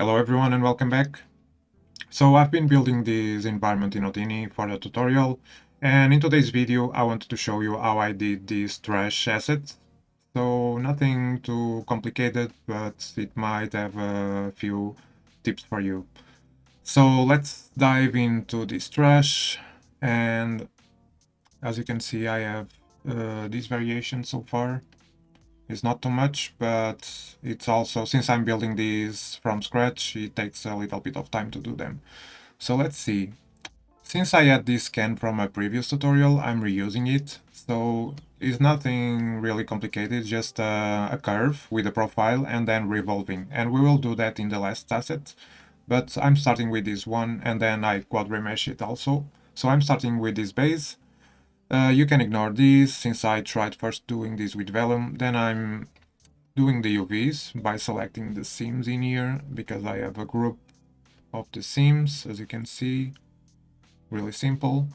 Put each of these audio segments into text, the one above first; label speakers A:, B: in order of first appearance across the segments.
A: Hello everyone and welcome back. So I've been building this environment in Houdini for a tutorial and in today's video I wanted to show you how I did these trash assets. So nothing too complicated but it might have a few tips for you. So let's dive into this trash and as you can see I have uh, this variation so far it's not too much, but it's also, since I'm building these from scratch, it takes a little bit of time to do them. So let's see. Since I had this can from a previous tutorial, I'm reusing it. So it's nothing really complicated, just a, a curve with a profile and then revolving. And we will do that in the last asset. But I'm starting with this one and then I quad remesh it also. So I'm starting with this base uh, you can ignore these since I tried first doing this with Vellum. Then I'm doing the UVs by selecting the seams in here because I have a group of the seams as you can see. Really simple.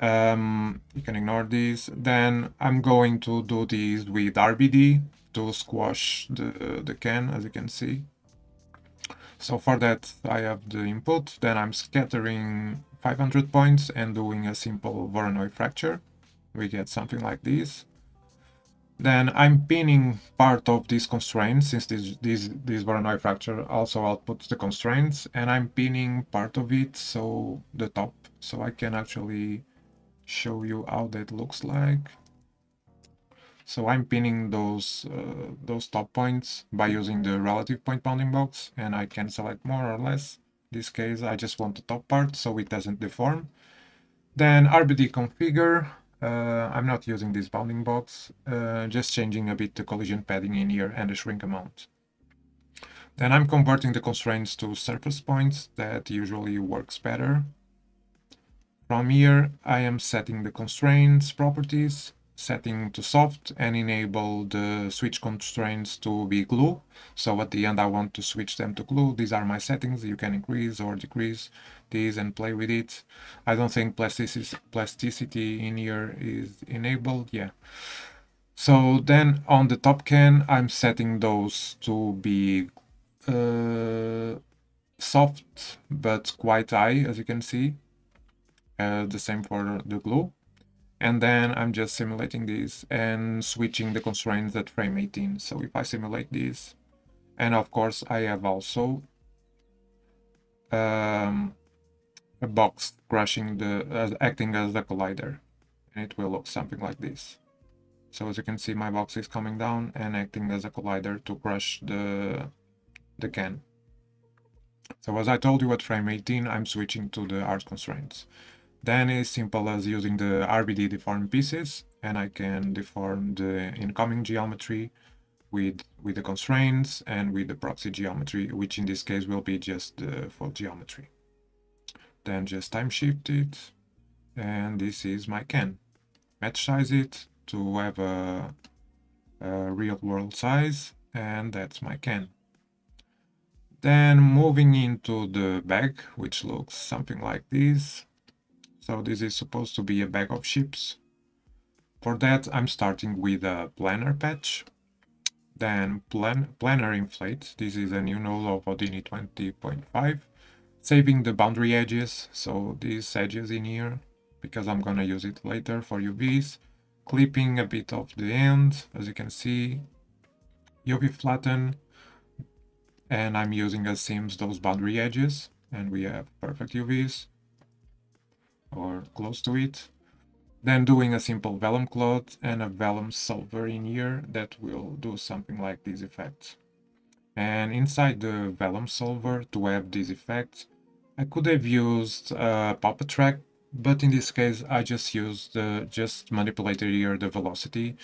A: Um, you can ignore these. Then I'm going to do these with RBD to squash the, the can as you can see. So for that I have the input, then I'm scattering 500 points and doing a simple Voronoi fracture. We get something like this. Then I'm pinning part of these constraints, since this, this, this Voronoi fracture also outputs the constraints, and I'm pinning part of it, so the top, so I can actually show you how that looks like. So I'm pinning those uh, those top points by using the relative point bounding box, and I can select more or less this case I just want the top part so it doesn't deform. Then RBD configure, uh, I'm not using this bounding box, uh, just changing a bit the collision padding in here and the shrink amount. Then I'm converting the constraints to surface points, that usually works better. From here I am setting the constraints properties, setting to soft and enable the switch constraints to be glue. So at the end I want to switch them to glue. These are my settings. You can increase or decrease these and play with it. I don't think plasticity in here is enabled. Yeah. So then on the top can, I'm setting those to be uh, soft but quite high, as you can see. Uh, the same for the glue and then I'm just simulating this and switching the constraints at frame 18. So if I simulate this, and of course I have also um, a box crushing the, uh, acting as a collider, and it will look something like this. So as you can see, my box is coming down and acting as a collider to crush the, the can. So as I told you at frame 18, I'm switching to the art constraints. Then it's simple as using the RBD deform pieces and I can deform the incoming geometry with, with the constraints and with the proxy geometry, which in this case will be just the full geometry. Then just time shift it and this is my can. Match size it to have a, a real world size and that's my can. Then moving into the bag, which looks something like this. So this is supposed to be a bag of chips. For that, I'm starting with a planar patch. Then plan planar inflate. This is a new node of Houdini 20.5. Saving the boundary edges, so these edges in here, because I'm gonna use it later for UVs. Clipping a bit of the end, as you can see. UV flatten, and I'm using as seams those boundary edges, and we have perfect UVs or close to it. Then doing a simple vellum cloth and a vellum solver in here that will do something like this effect. And inside the vellum solver to have this effect, I could have used a pop attract, but in this case I just used uh, just manipulated here the velocity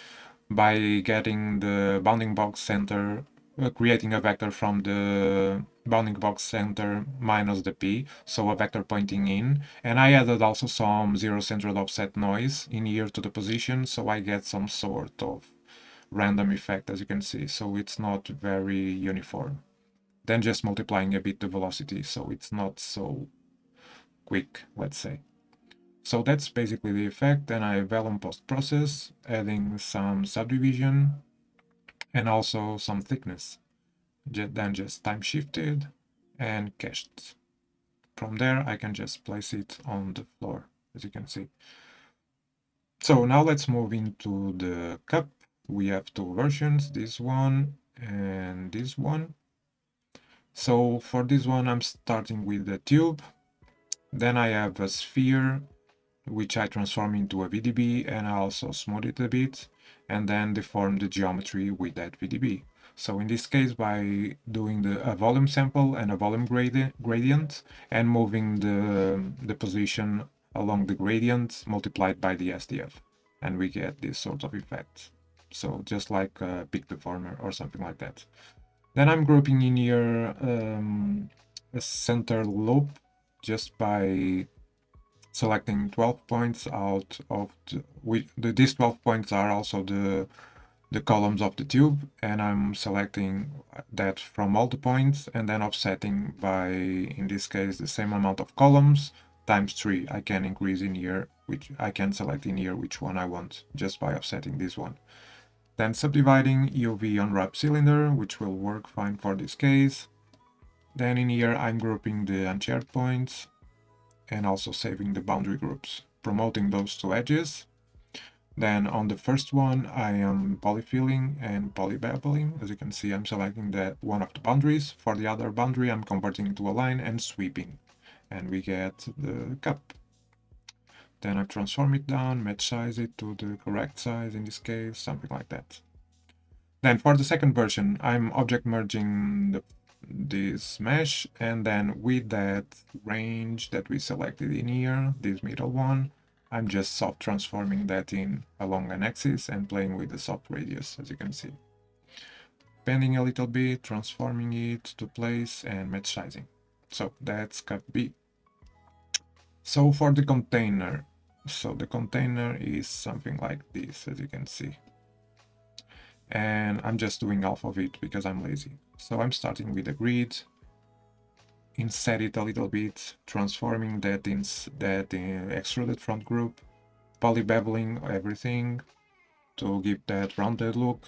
A: by getting the bounding box center Uh, creating a vector from the bounding box center minus the p, so a vector pointing in. And I added also some zero-centered offset noise in here to the position, so I get some sort of random effect, as you can see, so it's not very uniform. Then just multiplying a bit the velocity, so it's not so quick, let's say. So that's basically the effect, and I vellum post-process, adding some subdivision, and also some thickness. Then just time shifted and cached. From there, I can just place it on the floor, as you can see. So now let's move into the cup. We have two versions, this one and this one. So for this one, I'm starting with the tube. Then I have a sphere, which I transform into a VDB and I also smooth it a bit and then deform the geometry with that VDB. So in this case, by doing the a volume sample and a volume gradient, gradient and moving the, the position along the gradient multiplied by the SDF. And we get this sort of effect. So just like a peak deformer or something like that. Then I'm grouping in here um, a center loop just by selecting 12 points out of the, we, the, these 12 points are also the the columns of the tube and I'm selecting that from all the points and then offsetting by in this case the same amount of columns times 3 I can increase in here which I can select in here which one I want just by offsetting this one. Then subdividing UV unwrap cylinder which will work fine for this case. Then in here I'm grouping the unshared points and also saving the boundary groups promoting those two edges then on the first one, I am polyfilling and polybeveling. As you can see, I'm selecting that one of the boundaries. For the other boundary, I'm converting to a line and sweeping. And we get the cup. Then I transform it down, match size it to the correct size in this case, something like that. Then for the second version, I'm object merging the, this mesh and then with that range that we selected in here, this middle one, I'm just soft transforming that in along an axis and playing with the soft radius, as you can see. Bending a little bit, transforming it to place and match sizing. So that's cup B. So for the container, so the container is something like this, as you can see. And I'm just doing half of it because I'm lazy. So I'm starting with a grid, inset it a little bit, transforming that in that in extruded front group, polybeveling everything to give that rounded look,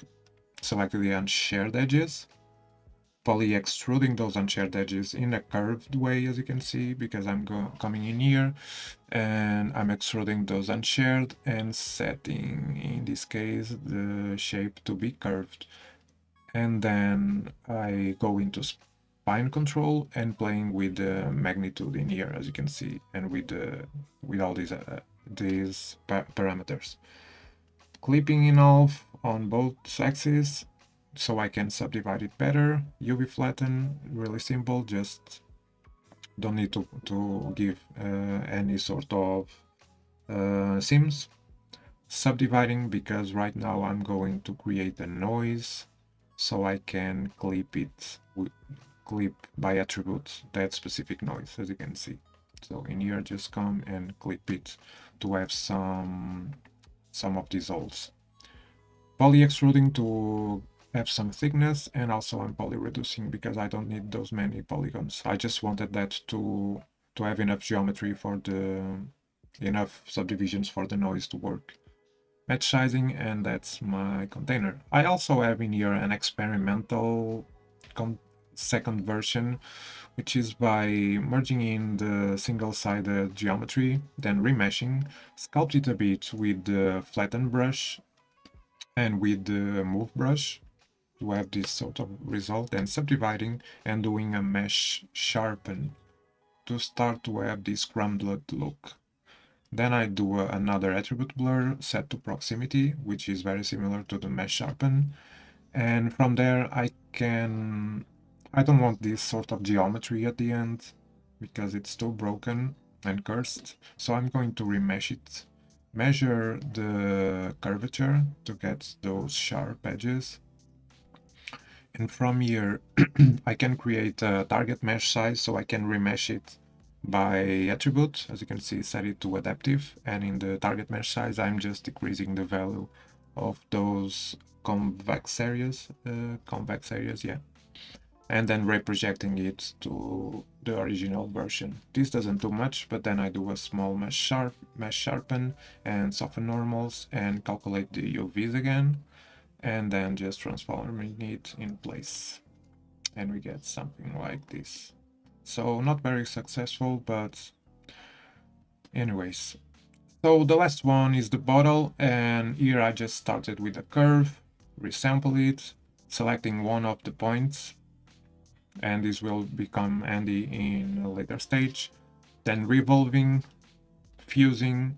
A: selected the unshared edges, poly extruding those unshared edges in a curved way as you can see because I'm coming in here and I'm extruding those unshared and setting in this case the shape to be curved and then I go into spine control and playing with the magnitude in here, as you can see, and with the with all these uh, these pa parameters. Clipping in half on both axes, so I can subdivide it better. UV flatten, really simple, just don't need to, to give uh, any sort of uh, seams. Subdividing because right now I'm going to create a noise so I can clip it clip by attribute that specific noise as you can see so in here just come and clip it to have some some of these holes poly extruding to have some thickness and also I'm poly reducing because I don't need those many polygons. I just wanted that to to have enough geometry for the enough subdivisions for the noise to work. Match sizing and that's my container. I also have in here an experimental con second version, which is by merging in the single-sided geometry, then remeshing, sculpt it a bit with the flatten brush and with the move brush have this sort of result, and subdividing and doing a mesh sharpen to start to have this crumbled look. Then I do another attribute blur set to proximity, which is very similar to the mesh sharpen. And from there I can I don't want this sort of geometry at the end because it's too broken and cursed. So I'm going to remesh it, measure the curvature to get those sharp edges. And from here, I can create a target mesh size so I can remesh it by attribute. As you can see, set it to adaptive. And in the target mesh size, I'm just decreasing the value of those convex areas, uh, convex areas, yeah and then reprojecting it to the original version. This doesn't do much, but then I do a small mesh, sharp, mesh sharpen and soften normals and calculate the UVs again, and then just transforming it in place. And we get something like this. So not very successful, but anyways. So the last one is the bottle and here I just started with a curve, resample it, selecting one of the points and this will become handy in a later stage. Then revolving, fusing,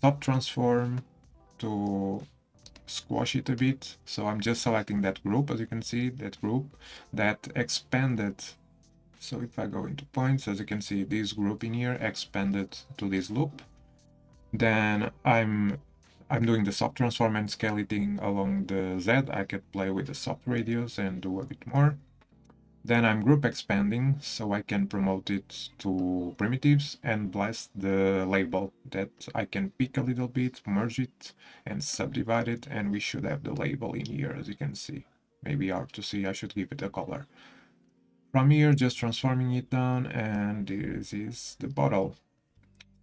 A: soft transform to squash it a bit. So I'm just selecting that group, as you can see, that group that expanded. So if I go into points, as you can see, this group in here expanded to this loop. Then I'm I'm doing the soft transform and scaling along the Z. I could play with the soft radius and do a bit more. Then I'm group expanding, so I can promote it to primitives and blast the label that I can pick a little bit, merge it and subdivide it, and we should have the label in here, as you can see. Maybe hard to see, I should give it a color. From here, just transforming it down, and this is the bottle.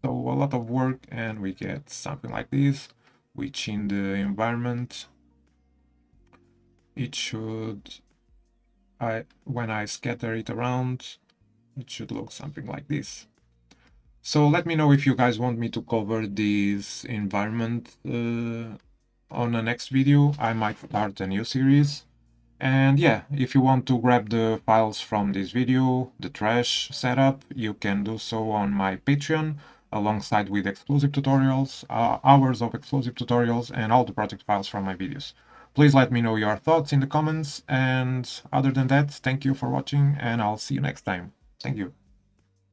A: So a lot of work, and we get something like this, which in the environment, it should I when I scatter it around, it should look something like this. So let me know if you guys want me to cover this environment uh, on the next video. I might start a new series. And yeah, if you want to grab the files from this video, the trash setup, you can do so on my Patreon alongside with exclusive tutorials, uh, hours of exclusive tutorials and all the project files from my videos. Please let me know your thoughts in the comments and other than that, thank you for watching and I'll see you next time. Thank you.